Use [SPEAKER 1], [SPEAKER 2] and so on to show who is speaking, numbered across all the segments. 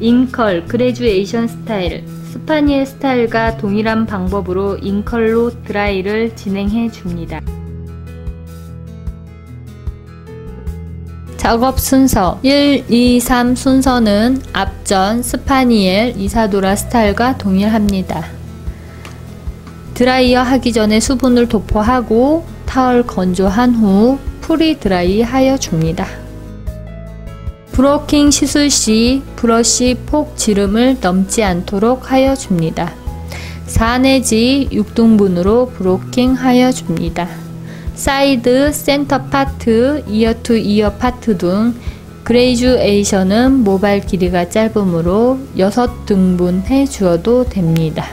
[SPEAKER 1] in curl, graduation 스타일, spaniel 스타일과 동일한 방법으로 in curl로 드라이를 진행해 줍니다. 작업 순서 1, 2, 3 순서는 앞전 spaniel 이사도라 스타일과 동일합니다. 드라이어 하기 전에 수분을 도포하고 타월 건조한 후 pre dry 하여 줍니다. 블로킹 시술 시 브러쉬 폭 지름을 넘지 않도록 하여 줍니다. 4 내지 6등분으로 블로킹 하여 줍니다. 사이드, 센터 파트, ear to ear part 등 graduation은 모발 길이가 짧으므로 6등분 해 주어도 됩니다.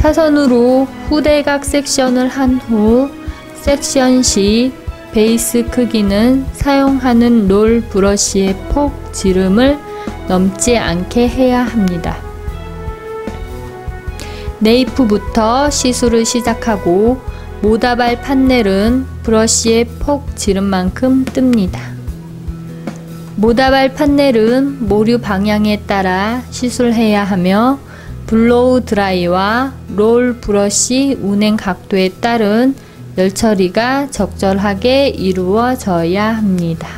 [SPEAKER 1] 사선으로 후대각 섹션을 한 후 섹션 시 베이스 크기는 사용하는 롤 브러쉬의 폭 지름을 넘지 않게 해야 합니다. 네이프부터 시술을 시작하고 모다발 판넬은 브러쉬의 폭 지름만큼 뜹니다. 모다발 판넬은 모류 방향에 따라 시술해야 하며 blow 드라이와 롤 브러쉬 운행 각도에 따른 열 처리가 적절하게 이루어져야 합니다.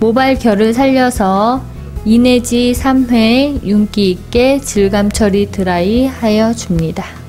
[SPEAKER 1] 모발 결을 살려서 2 내지 3회 윤기 있게 질감 처리 드라이 하여 줍니다.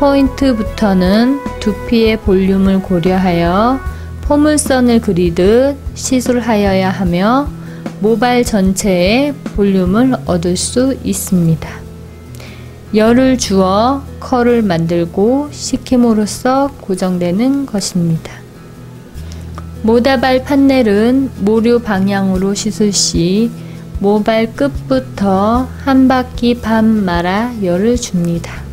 [SPEAKER 1] 포인트부터는 두피의 볼륨을 고려하여 포물선을 그리듯 시술하여야 하며 모발 전체에 볼륨을 얻을 수 있습니다. 열을 주어 컬을 만들고 식힘으로써 고정되는 것입니다. 모다발 판넬은 모류 방향으로 시술 시 모발 끝부터 한 바퀴 반 말아 열을 줍니다.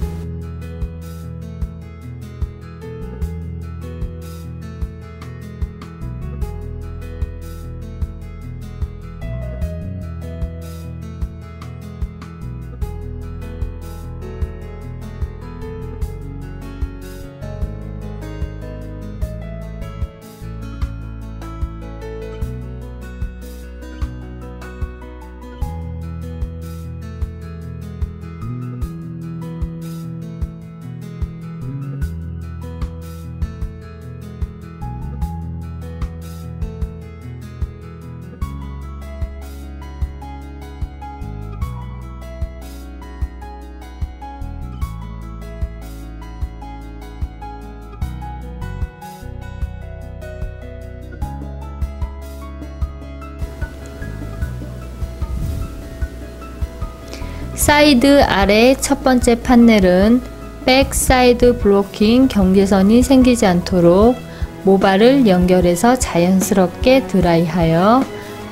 [SPEAKER 1] 사이드 아래 첫 번째 판넬은 back 사이드 블로킹 경계선이 생기지 않도록 모발을 연결해서 자연스럽게 드라이하여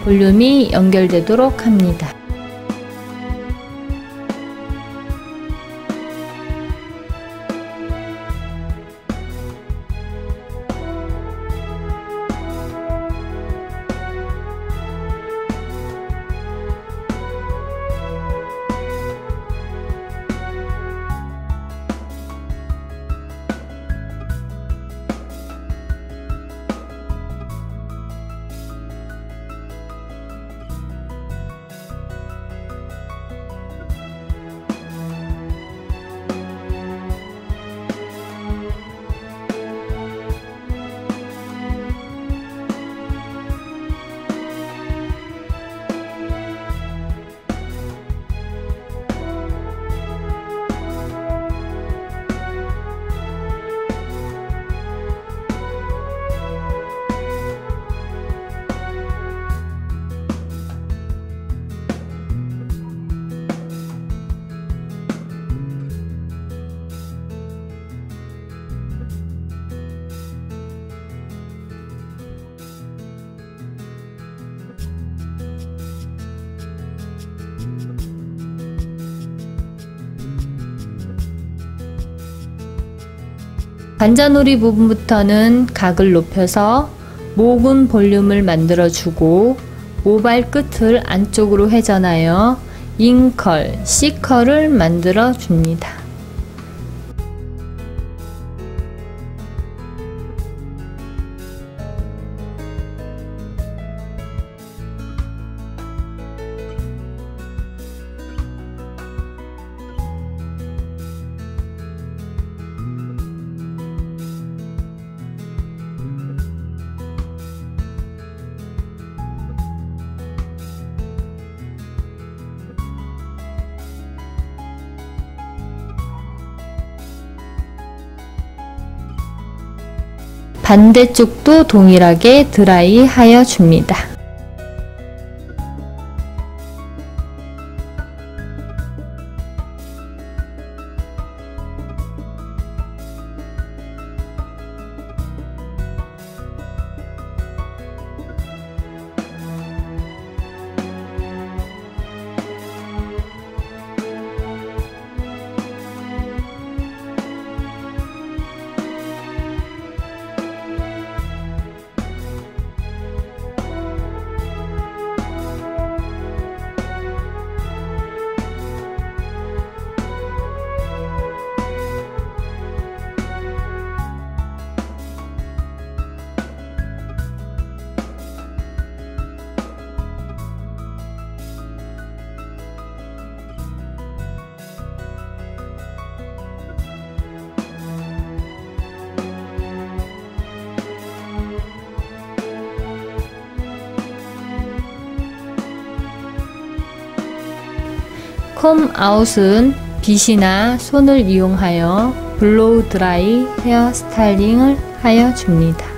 [SPEAKER 1] 볼륨이 연결되도록 합니다. 관자놀이 부분부터는 각을 높여서 모근 볼륨을 만들어주고 모발 끝을 안쪽으로 회전하여 인컬, C컬을 만들어 줍니다. 반대쪽도 동일하게 드라이 하여 줍니다. 콤 아웃은 빗이나 손을 이용하여 블로우 드라이 헤어 스타일링을 하여 줍니다.